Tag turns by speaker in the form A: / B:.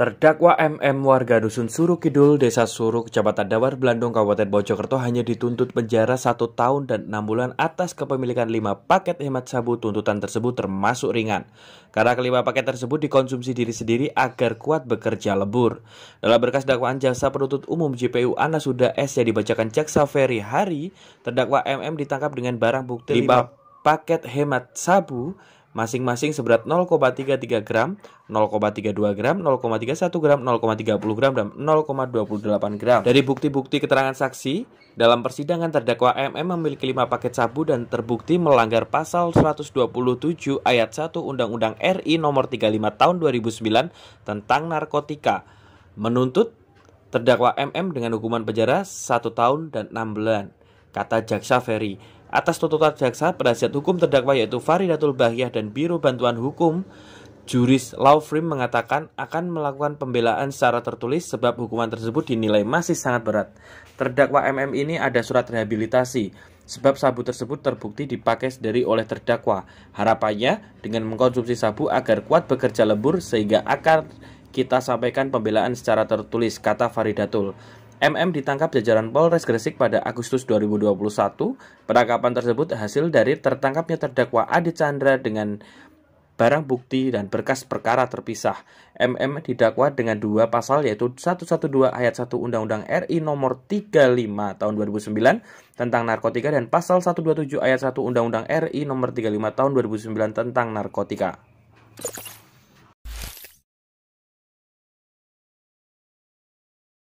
A: Terdakwa MM warga Dusun Suruk Kidul, Desa Suruk, Kecamatan Dawar, Belandung, Kabupaten Mojokerto hanya dituntut penjara satu tahun dan enam bulan atas kepemilikan lima paket hemat sabu. Tuntutan tersebut termasuk ringan. Karena kelima paket tersebut dikonsumsi diri sendiri agar kuat bekerja lebur. Dalam berkas dakwaan jasa penuntut umum JPU Anasuda S yang dibacakan Jaksa Ferry Hari, terdakwa MM ditangkap dengan barang bukti lima paket hemat sabu masing-masing seberat 0,33 gram, 0,32 gram, 0,31 gram, 0,30 gram, dan 0,28 gram. Dari bukti-bukti keterangan saksi, dalam persidangan terdakwa MM memiliki 5 paket sabu dan terbukti melanggar pasal 127 ayat 1 Undang-Undang RI nomor 35 tahun 2009 tentang narkotika. Menuntut terdakwa MM dengan hukuman penjara 1 tahun dan 6 bulan, kata Jaksa Ferry. Atas tuntutan jaksa, penasihat hukum terdakwa yaitu Faridatul Bahyah dan Biro Bantuan Hukum Juris Law Firm mengatakan akan melakukan pembelaan secara tertulis sebab hukuman tersebut dinilai masih sangat berat. Terdakwa MM ini ada surat rehabilitasi sebab sabu tersebut terbukti dipakai sendiri oleh terdakwa. Harapannya dengan mengkonsumsi sabu agar kuat bekerja lebur sehingga akan kita sampaikan pembelaan secara tertulis kata Faridatul. MM ditangkap jajaran Polres Gresik pada Agustus 2021. Penangkapan tersebut hasil dari tertangkapnya terdakwa Adi Chandra dengan barang bukti dan berkas perkara terpisah. MM didakwa dengan dua pasal yaitu 112 ayat 1 Undang-Undang RI nomor 35 tahun 2009 tentang narkotika dan pasal 127 ayat 1 Undang-Undang RI nomor 35 tahun 2009 tentang narkotika.